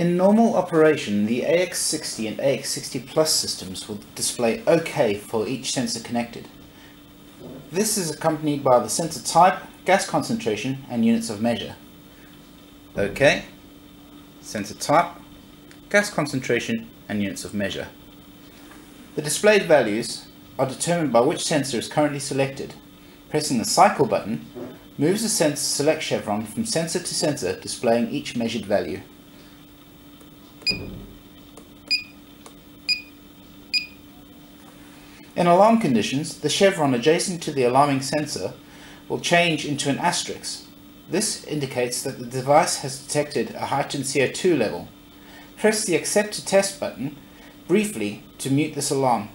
In normal operation, the AX60 and AX60 Plus systems will display OK for each sensor connected. This is accompanied by the sensor type, gas concentration and units of measure. OK, sensor type, gas concentration and units of measure. The displayed values are determined by which sensor is currently selected. Pressing the cycle button moves the sensor select chevron from sensor to sensor displaying each measured value. In alarm conditions, the chevron adjacent to the alarming sensor will change into an asterisk. This indicates that the device has detected a heightened CO2 level. Press the Accept to Test button briefly to mute this alarm.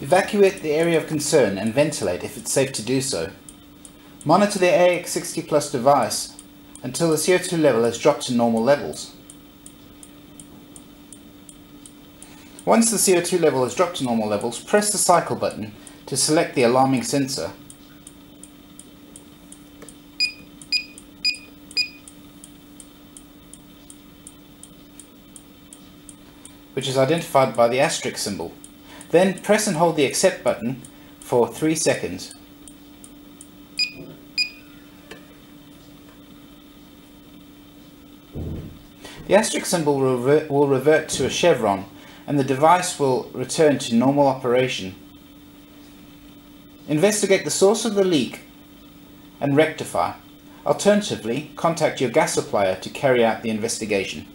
Evacuate the area of concern and ventilate if it's safe to do so. Monitor the AX60 Plus device until the CO2 level has dropped to normal levels. Once the CO2 level has dropped to normal levels, press the cycle button to select the alarming sensor. which is identified by the asterisk symbol. Then press and hold the accept button for 3 seconds. The asterisk symbol will revert, will revert to a chevron and the device will return to normal operation. Investigate the source of the leak and rectify. Alternatively, contact your gas supplier to carry out the investigation.